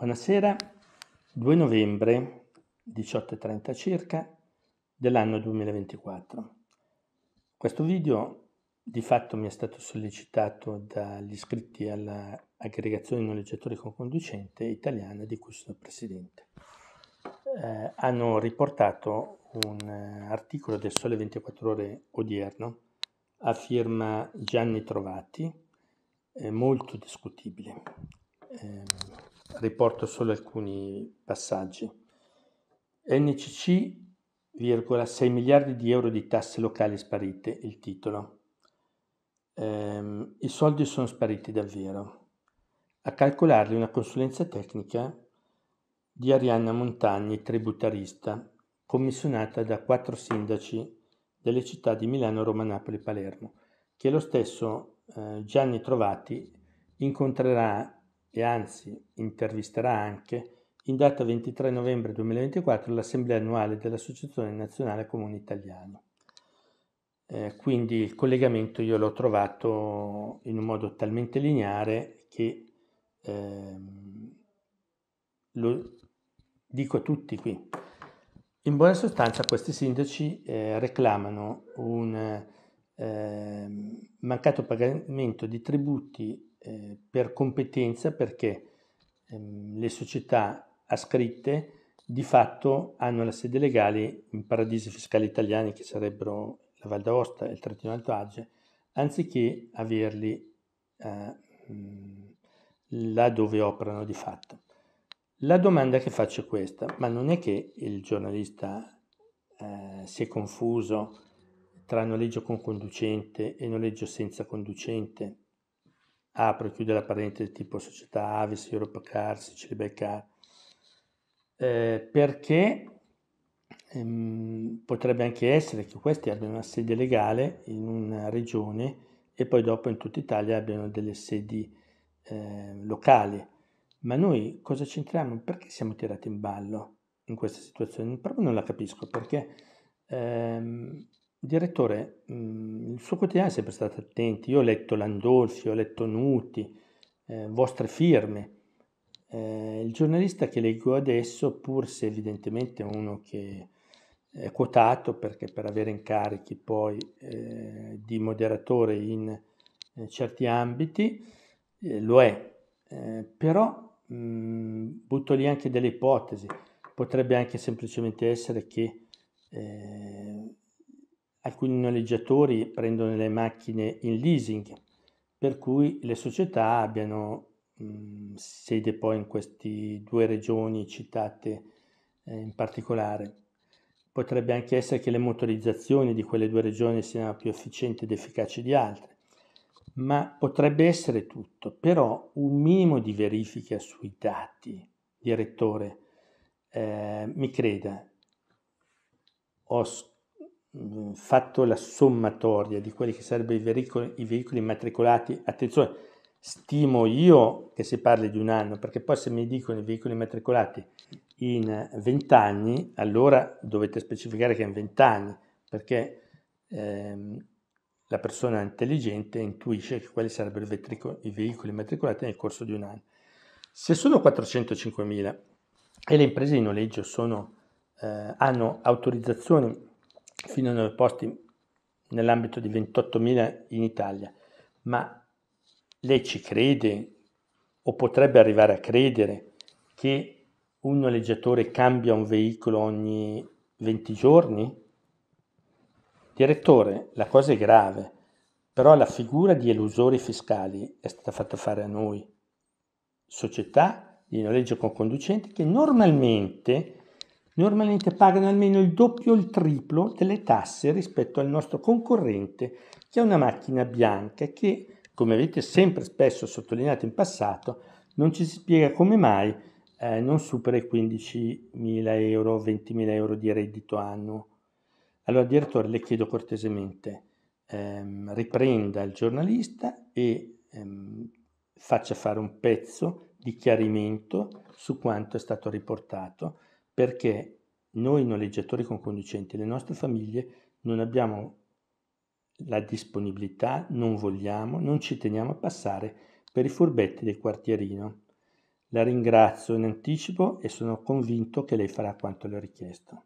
Buonasera, 2 novembre 18.30 circa dell'anno 2024. Questo video di fatto mi è stato sollecitato dagli iscritti all'aggregazione noleggiatori con conducente italiana di cui sono presidente. Eh, hanno riportato un eh, articolo del Sole 24 ore odierno a firma Gianni Trovati, eh, molto discutibile. Eh, riporto solo alcuni passaggi. NCC, 6 miliardi di euro di tasse locali sparite, il titolo. Eh, I soldi sono spariti davvero. A calcolarli una consulenza tecnica di Arianna Montagni, tributarista, commissionata da quattro sindaci delle città di Milano, Roma, Napoli e Palermo, che lo stesso eh, Gianni Trovati incontrerà e anzi intervisterà anche in data 23 novembre 2024 l'assemblea annuale dell'Associazione Nazionale Comuni Italiani. Eh, quindi il collegamento io l'ho trovato in un modo talmente lineare che ehm, lo dico a tutti qui. In buona sostanza questi sindaci eh, reclamano un eh, mancato pagamento di tributi eh, per competenza perché ehm, le società ascritte di fatto hanno la sede legale in paradisi fiscali italiani che sarebbero la Val d'Aosta e il Trentino Alto Adige, anziché averli eh, là dove operano di fatto. La domanda che faccio è questa, ma non è che il giornalista eh, si è confuso tra noleggio con conducente e noleggio senza conducente? Apro e chiudo la parentesi tipo società Avis, Europacar, Sicily Car, eh, perché ehm, potrebbe anche essere che questi abbiano una sede legale in una regione e poi dopo in tutta Italia abbiano delle sedi eh, locali. Ma noi cosa c'entriamo? Perché siamo tirati in ballo in questa situazione? Proprio non la capisco perché ehm, Direttore, mm, il suo quotidiano è sempre stato attento. Io ho letto Landolfi, ho letto Nuti, eh, vostre firme. Eh, il giornalista che leggo adesso, pur se evidentemente uno che è quotato perché per avere incarichi poi eh, di moderatore in eh, certi ambiti, eh, lo è. Eh, però mh, mm, butto lì anche delle ipotesi. Potrebbe anche semplicemente essere che alcuni noleggiatori prendono le macchine in leasing, per cui le società abbiano mh, sede poi in queste due regioni citate eh, in particolare. Potrebbe anche essere che le motorizzazioni di quelle due regioni siano più efficienti ed efficaci di altre, ma potrebbe essere tutto. Però un minimo di verifica sui dati, direttore, eh, mi creda, ho Mm, fatto la sommatoria di quelli che sarebbero i veicoli, i veicoli immatricolati, attenzione, stimo io che si parli di un anno, perché poi se mi dicono i veicoli immatricolati in 20 anni, allora dovete specificare che è in 20 anni, perché ehm, la persona intelligente intuisce che quali sarebbero i, veicoli immatricolati nel corso di un anno. Se sono 405.000 e le imprese di noleggio sono, eh, hanno autorizzazioni fino a 9 posti nell'ambito di 28.000 in Italia, ma lei ci crede o potrebbe arrivare a credere che un noleggiatore cambia un veicolo ogni 20 giorni? Direttore, la cosa è grave, però la figura di elusori fiscali è stata fatta fare a noi, società di noleggio con conducenti che normalmente normalmente pagano almeno il doppio o il triplo delle tasse rispetto al nostro concorrente che ha una macchina bianca che, come avete sempre spesso sottolineato in passato, non ci si spiega come mai eh, non supera i 15.000 euro, 20.000 euro di reddito annuo. Allora, direttore, le chiedo cortesemente, ehm, riprenda il giornalista e ehm, faccia fare un pezzo di chiarimento su quanto è stato riportato perché noi noleggiatori con conducenti, le nostre famiglie, non abbiamo la disponibilità, non vogliamo, non ci teniamo a passare per i furbetti del quartierino. La ringrazio in anticipo e sono convinto che lei farà quanto le ho richiesto.